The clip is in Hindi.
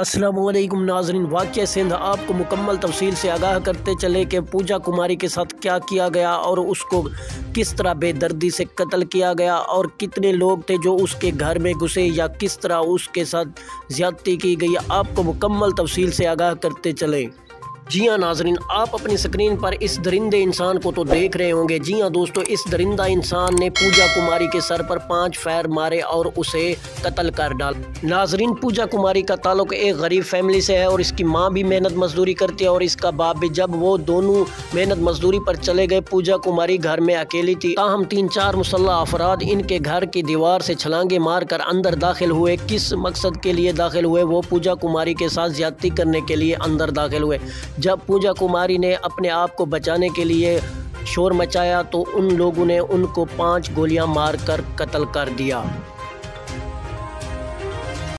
असलम नाजरन वाक़ सिंध आपको मुकम्मल तफसील से आगाह करते चले कि पूजा कुमारी के साथ क्या किया गया और उसको किस तरह बेदर्दी से कत्ल किया गया और कितने लोग थे जो उसके घर में घुसे या किस तरह उसके साथ ज़्यादती की गई, आपको मुकम्मल तफसील से आगाह करते चलें। जी हाँ नाजरीन, आप अपनी स्क्रीन पर इस दरिंदे इंसान को तो देख रहे होंगे। जी हाँ दोस्तों, इस दरिंदा इंसान ने पूजा कुमारी के सर पर पाँच फैर मारे और उसे कत्ल कर डाल। नाजरीन, पूजा कुमारी का ताल्लुक एक गरीब फैमिली से है और इसकी माँ भी मेहनत मजदूरी करती है और इसका बाप भी। जब वो दोनों मेहनत मजदूरी पर चले गए, पूजा कुमारी घर में अकेली थी। ताहम तीन चार मुसल्ह अफराद इनके घर की दीवार से छलांगे मार कर अंदर दाखिल हुए। किस मकसद के लिए दाखिल हुए? वो पूजा कुमारी के साथ ज्यादती करने के लिए अंदर दाखिल हुए। जब पूजा कुमारी ने अपने आप को बचाने के लिए शोर मचाया तो उन लोगों ने उनको पाँच गोलियाँ मारकर कत्ल कर दिया।